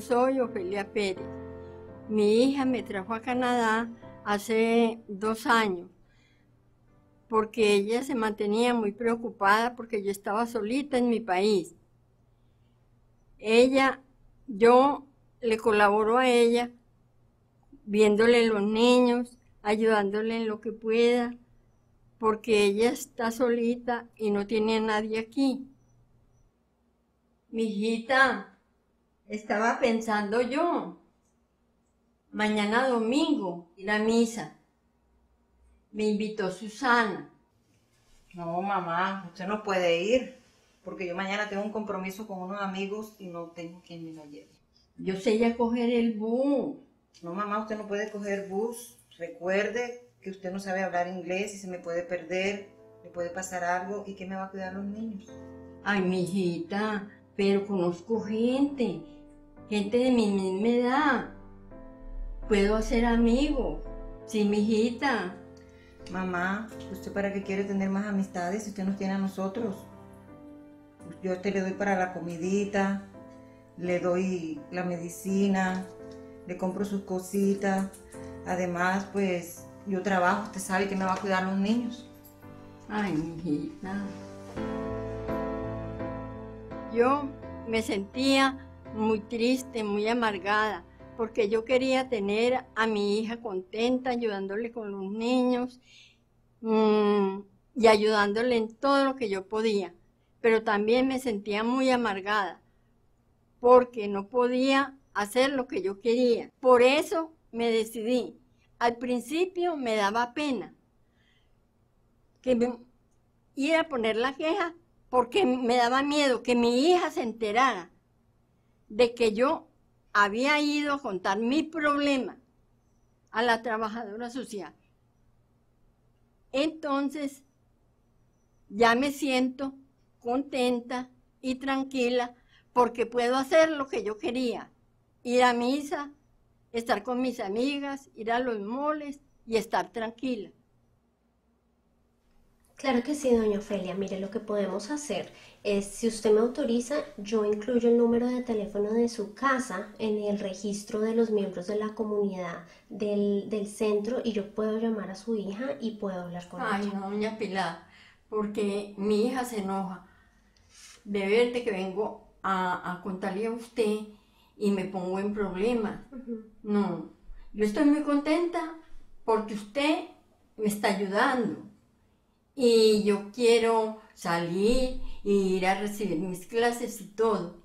soy Ofelia Pérez. Mi hija me trajo a Canadá hace dos años porque ella se mantenía muy preocupada porque yo estaba solita en mi país. Ella, yo le colaboro a ella viéndole los niños, ayudándole en lo que pueda, porque ella está solita y no tiene a nadie aquí. Mi hijita, estaba pensando yo, mañana domingo ir a misa. Me invitó Susana. No, mamá, usted no puede ir, porque yo mañana tengo un compromiso con unos amigos y no tengo quien me lo lleve. Yo sé ya coger el bus. No, mamá, usted no puede coger bus. Recuerde que usted no sabe hablar inglés y se me puede perder, le puede pasar algo y que me va a cuidar los niños. Ay, mijita, pero conozco gente, gente de mi misma edad. Puedo hacer amigos. Sí, mijita. Mamá, ¿usted para qué quiere tener más amistades si usted nos tiene a nosotros? Yo a usted le doy para la comidita, le doy la medicina, le compro sus cositas. Además, pues yo trabajo, usted sabe que me va a cuidar los niños. Ay, mijita. Yo me sentía muy triste, muy amargada, porque yo quería tener a mi hija contenta, ayudándole con los niños mm, y ayudándole en todo lo que yo podía. Pero también me sentía muy amargada, porque no podía hacer lo que yo quería. Por eso me decidí. Al principio me daba pena que me ir a poner la queja porque me daba miedo que mi hija se enterara de que yo había ido a contar mi problema a la trabajadora social. Entonces, ya me siento contenta y tranquila porque puedo hacer lo que yo quería, ir a misa, estar con mis amigas, ir a los moles y estar tranquila. Claro que sí, doña Ofelia. Mire, lo que podemos hacer es, si usted me autoriza, yo incluyo el número de teléfono de su casa en el registro de los miembros de la comunidad del, del centro y yo puedo llamar a su hija y puedo hablar con Ay, ella. no, doña Pilar, porque mi hija se enoja de verte que vengo a, a contarle a usted y me pongo en problemas. No, yo estoy muy contenta porque usted me está ayudando y yo quiero salir e ir a recibir mis clases y todo,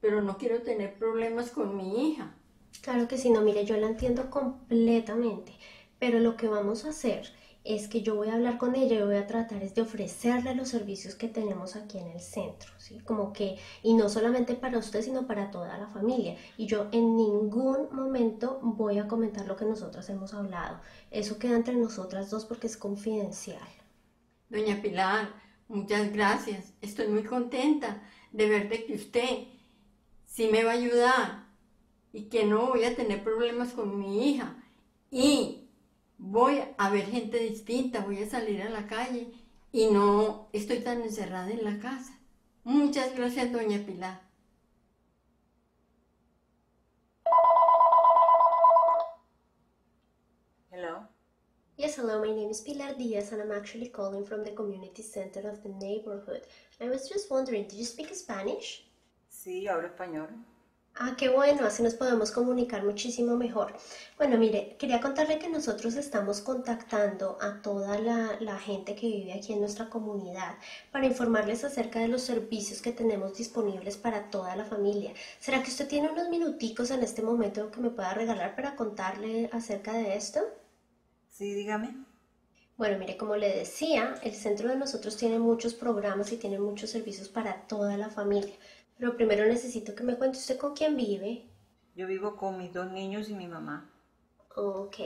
pero no quiero tener problemas con mi hija. Claro que sí, no, mire, yo la entiendo completamente, pero lo que vamos a hacer es que yo voy a hablar con ella y voy a tratar de ofrecerle los servicios que tenemos aquí en el centro, ¿sí? Como que, y no solamente para usted, sino para toda la familia. Y yo en ningún momento voy a comentar lo que nosotras hemos hablado. Eso queda entre nosotras dos porque es confidencial. Doña Pilar, muchas gracias. Estoy muy contenta de verte que usted sí me va a ayudar y que no voy a tener problemas con mi hija. Y voy a ver gente distinta, voy a salir a la calle y no estoy tan encerrada en la casa. Muchas gracias, doña Pilar. Hello. Yes, hello, my name is Pilar Diaz and I'm actually calling from the community center of the neighborhood. I was just wondering, do you speak Spanish? Sí, hablo español. Ah, qué bueno, así nos podemos comunicar muchísimo mejor. Bueno, mire, quería contarle que nosotros estamos contactando a toda la, la, gente que vive aquí en nuestra comunidad para informarles acerca de los servicios que tenemos disponibles para toda la familia. ¿Será que usted tiene unos minuticos en este momento que me pueda regalar para contarle acerca de esto? Sí, dígame. Bueno, mire, como le decía, el centro de nosotros tiene muchos programas y tiene muchos servicios para toda la familia. Pero primero necesito que me cuente usted con quién vive. Yo vivo con mis dos niños y mi mamá. Ok,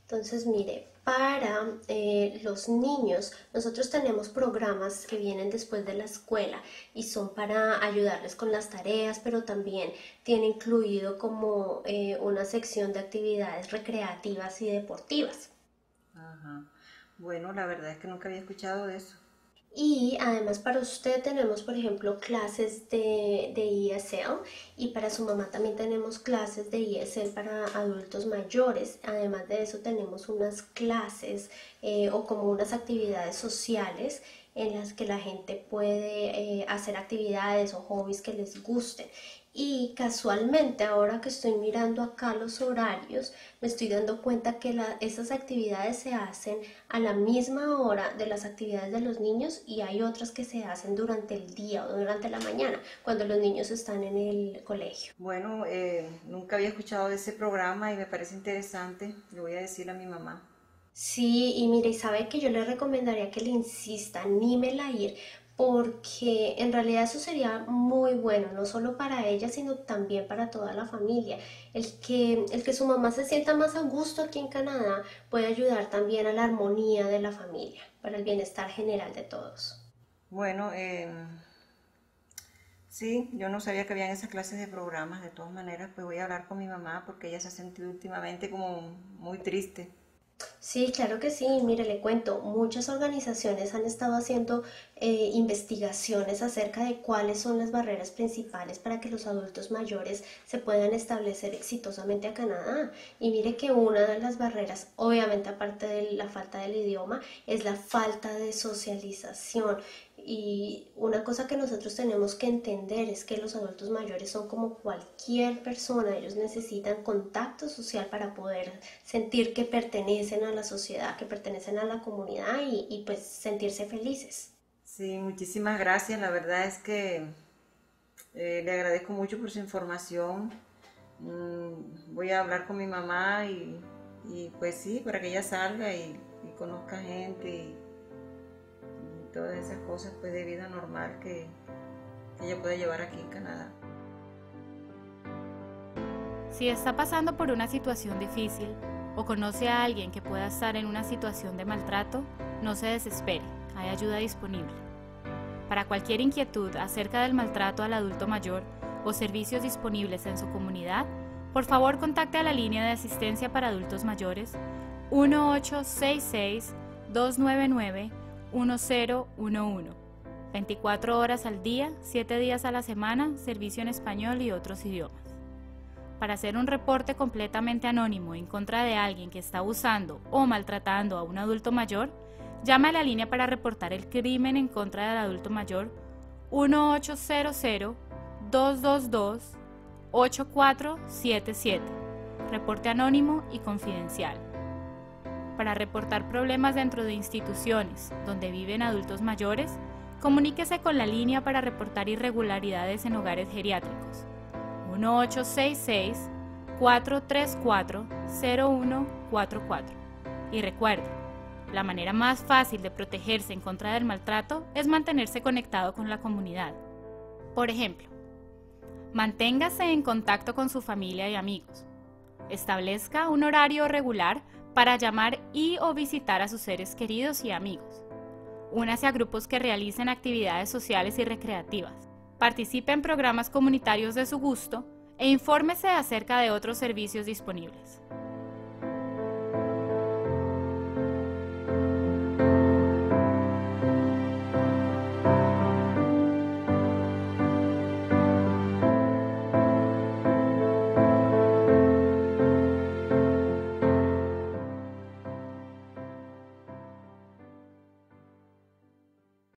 entonces mire, para eh, los niños nosotros tenemos programas que vienen después de la escuela y son para ayudarles con las tareas, pero también tiene incluido como eh, una sección de actividades recreativas y deportivas. Bueno, la verdad es que nunca había escuchado de eso. Y además para usted tenemos, por ejemplo, clases de, de, ESL y para su mamá también tenemos clases de ESL para adultos mayores. Además de eso tenemos unas clases eh, o como unas actividades sociales en las que la gente puede eh, hacer actividades o hobbies que les gusten. Y casualmente, ahora que estoy mirando acá los horarios, me estoy dando cuenta que esas actividades se hacen a la misma hora de las actividades de los niños y hay otras que se hacen durante el día o durante la mañana, cuando los niños están en el colegio. Bueno, eh, nunca había escuchado de ese programa y me parece interesante. Le voy a decir a mi mamá. Sí, y mire, sabe que yo le recomendaría que le insista, anímela a ir, porque en realidad eso sería muy bueno, no solo para ella, sino también para toda la familia. El que, el que su mamá se sienta más a gusto aquí en Canadá puede ayudar también a la armonía de la familia, para el bienestar general de todos. Bueno, eh, sí, yo no sabía que habían esas clases de programas, de todas maneras, pues voy a hablar con mi mamá porque ella se ha sentido últimamente como muy triste. Sí, claro que sí. Mire, le cuento, muchas organizaciones han estado haciendo eh, investigaciones acerca de cuáles son las barreras principales para que los adultos mayores se puedan establecer exitosamente a Canadá. Y mire que una de las barreras, obviamente aparte de la falta del idioma, es la falta de socialización. Y una cosa que nosotros tenemos que entender es que los adultos mayores son como cualquier persona, ellos necesitan contacto social para poder sentir que pertenecen a la sociedad, que pertenecen a la comunidad y, pues sentirse felices. Sí, muchísimas gracias. La verdad es que eh, le agradezco mucho por su información. Mm, voy a hablar con mi mamá y, pues sí, para que ella salga y, y conozca gente. Y, todas esas cosas pues, de vida normal que, ella puede llevar aquí en Canadá. Si está pasando por una situación difícil o conoce a alguien que pueda estar en una situación de maltrato, no se desespere, hay ayuda disponible. Para cualquier inquietud acerca del maltrato al adulto mayor o servicios disponibles en su comunidad, por favor contacte a la línea de asistencia para adultos mayores 1866 299 1011. 24 horas al día, 7 días a la semana, servicio en español y otros idiomas. Para hacer un reporte completamente anónimo en contra de alguien que está abusando o maltratando a un adulto mayor, llame a la línea para reportar el crimen en contra del adulto mayor 1800-222-8477. Reporte anónimo y confidencial para reportar problemas dentro de instituciones donde viven adultos mayores, comuníquese con la línea para reportar irregularidades en hogares geriátricos. 1866-434-0144. Y recuerde, la manera más fácil de protegerse en contra del maltrato es mantenerse conectado con la comunidad. Por ejemplo, manténgase en contacto con su familia y amigos. Establezca un horario regular para llamar y o visitar a sus seres queridos y amigos. Únase a grupos que realicen actividades sociales y recreativas. Participe en programas comunitarios de su gusto e infórmese acerca de otros servicios disponibles.